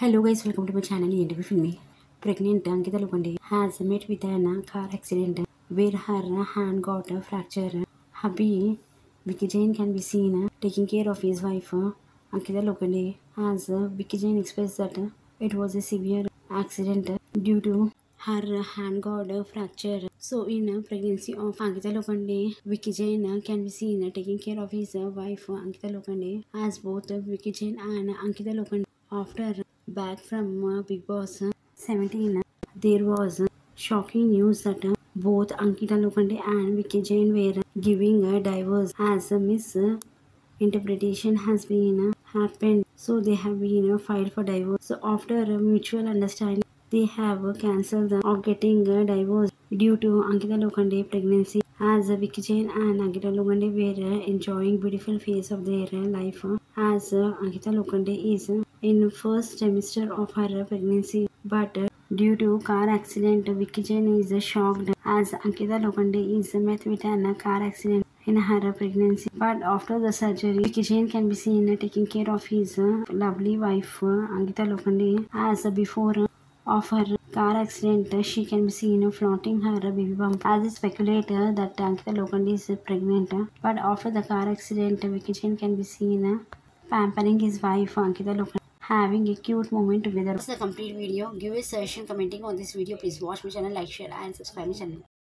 Hello guys, welcome to my channel ENTV Filmy. Pregnant Ankita Lokhande has met with a car accident where her hand got a fracture. Hubby Vicky Jain can be seen taking care of his wife Ankita Lokhande as Vicky Jain expressed that it was a severe accident due to her hand got a fracture. So in pregnancy of Ankita Lokhande, Vicky can be seen taking care of his wife Ankita Lokhande as both Vicky and Ankita Lokhande after back from Bigg Boss 17 there was shocking news that both Ankita Lokhande and Vicky Jain were giving a divorce. As a misinterpretation has been happened so they have been filed for divorce. So after uh, mutual understanding they have cancelled the of getting a divorce due to Ankita Lokhande pregnancy. As Vicky Jain and Ankita Lokhande were enjoying beautiful phase of their life as Ankita Lokhande is in first trimester of her pregnancy. But uh, due to car accident Vicky is uh, shocked as Ankita Lokhande is met with an car accident in her pregnancy. But after the surgery Vicky can be seen uh, taking care of his uh, lovely wife uh, Ankita Lokhande as uh, before uh, of her car accident uh, she can be seen uh, flaunting her uh, baby bump. As it speculated uh, that Ankita Lokhande is uh, pregnant uh, but after the car accident uh, Vicky can be seen uh, pampering his wife Ankita Lokhande having a cute moment together. This is the complete video. Give a suggestion commenting on this video. Please watch my channel, like, share and subscribe my channel.